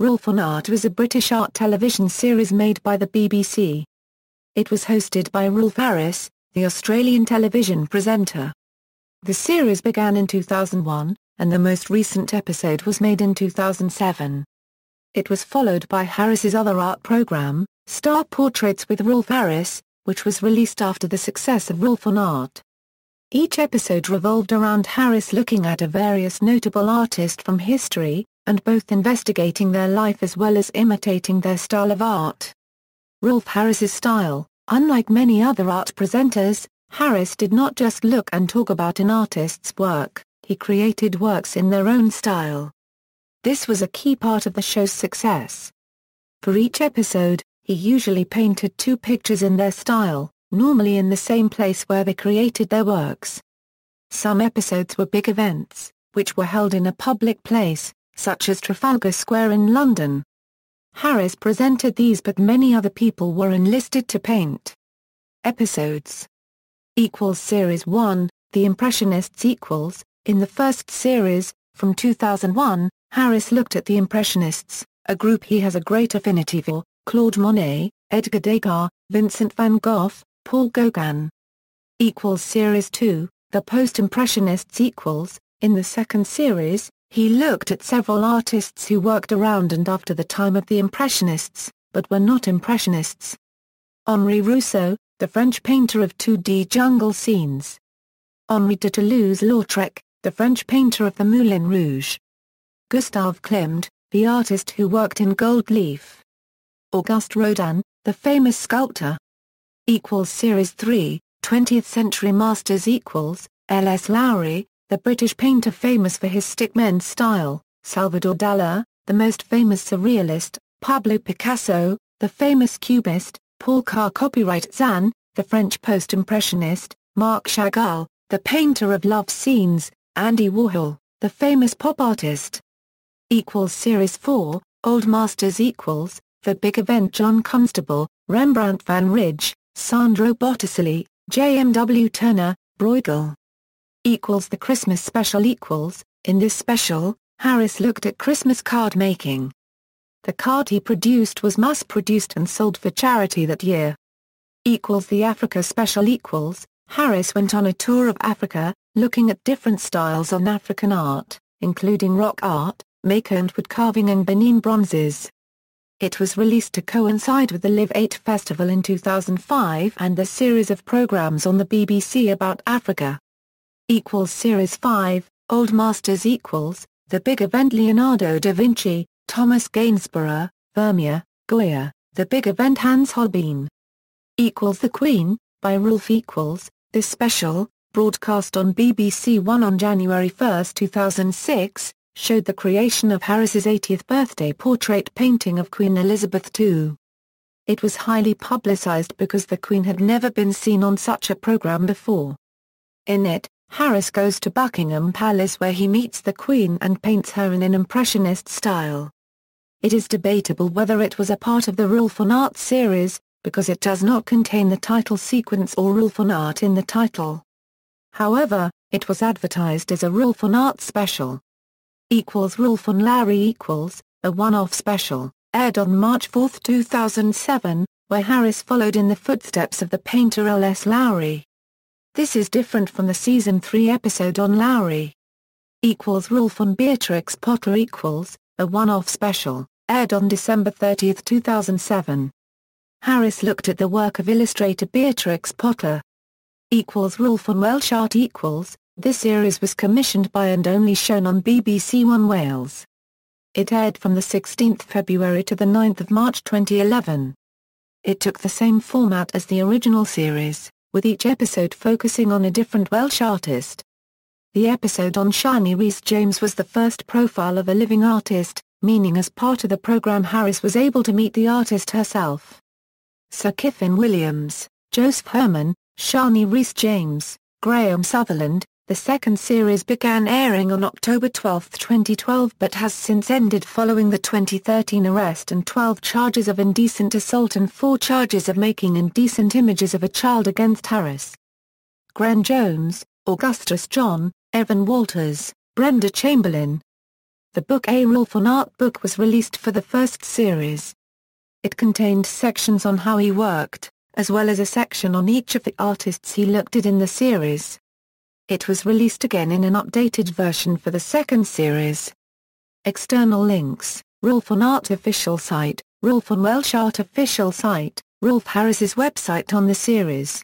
Rolf on Art was a British art television series made by the BBC. It was hosted by Rolf Harris, the Australian television presenter. The series began in 2001, and the most recent episode was made in 2007. It was followed by Harris's other art program, Star Portraits with Rolf Harris, which was released after the success of Rolf on Art. Each episode revolved around Harris looking at a various notable artist from history, and both investigating their life as well as imitating their style of art. Rolf Harris's style, unlike many other art presenters, Harris did not just look and talk about an artist's work, he created works in their own style. This was a key part of the show's success. For each episode, he usually painted two pictures in their style, normally in the same place where they created their works. Some episodes were big events, which were held in a public place, such as Trafalgar Square in London. Harris presented these but many other people were enlisted to paint. Episodes equals Series 1, The Impressionists equals, in the first series, from 2001, Harris looked at the Impressionists, a group he has a great affinity for, Claude Monet, Edgar Degas, Vincent van Gogh, Paul Gauguin. Equals Series 2, The Post-Impressionists equals, in the second series, he looked at several artists who worked around and after the time of the Impressionists, but were not Impressionists. Henri Rousseau, the French painter of 2D jungle scenes. Henri de Toulouse-Lautrec, the French painter of the Moulin Rouge. Gustave Klimt, the artist who worked in gold leaf. Auguste Rodin, the famous sculptor equals Series 3, 20th Century Masters equals, L.S. Lowry, the British painter famous for his stickmen style, Salvador Dali, the most famous surrealist, Pablo Picasso, the famous cubist, Paul Carr copyright Cézanne, the French post-impressionist, Marc Chagall, the painter of love scenes, Andy Warhol, the famous pop artist. Equals Series 4, Old Masters equals, the big event John Constable, Rembrandt van Rijn, Sandro Botticelli, JMW Turner, Bruegel. Equals the Christmas special equals, in this special, Harris looked at Christmas card making. The card he produced was mass-produced and sold for charity that year. Equals the Africa special equals, Harris went on a tour of Africa, looking at different styles on African art, including rock art, maker and wood carving and Benin bronzes. It was released to coincide with the Live 8 festival in 2005 and the series of programs on the BBC about Africa. Equals Series 5, Old Masters equals, The Big Event Leonardo da Vinci, Thomas Gainsborough, Vermeer, Goya, The Big Event Hans Holbein. Equals The Queen, by Rolf equals, this special, broadcast on BBC One on January 1, 2006, showed the creation of Harris's 80th birthday portrait painting of Queen Elizabeth II. It was highly publicized because the Queen had never been seen on such a program before. In it, Harris goes to Buckingham Palace where he meets the Queen and paints her in an impressionist style. It is debatable whether it was a part of the Rolf on Art series, because it does not contain the title sequence or Rolf on Art in the title. However, it was advertised as a Rolf on Art special equals Rolf on Lowry equals, a one-off special, aired on March 4, 2007, where Harris followed in the footsteps of the painter L.S. Lowry. This is different from the season 3 episode on Lowry. Equals Rolf on Beatrix Potter equals, a one-off special, aired on December 30, 2007. Harris looked at the work of illustrator Beatrix Potter. Equals Rolf on Welsh Art equals, this series was commissioned by and only shown on BBC One Wales. It aired from the 16th February to the 9th of March 2011. It took the same format as the original series, with each episode focusing on a different Welsh artist. The episode on Shani Rhys-James was the first profile of a living artist, meaning as part of the program Harris was able to meet the artist herself. Sir Kyffin Williams, Josef Herman, Shani Rhys-James, Graham Sutherland, the second series began airing on October 12, 2012 but has since ended following the 2013 arrest and 12 charges of indecent assault and 4 charges of making indecent images of a child against Harris. Gren Jones, Augustus John, Evan Walters, Brenda Chamberlain. the book A Rolf on Art book was released for the first series. It contained sections on how he worked, as well as a section on each of the artists he looked at in the series. It was released again in an updated version for the second series. External links, Rolf on Art official site, Rolf on Welsh Art official site, Rolf Harris's website on the series.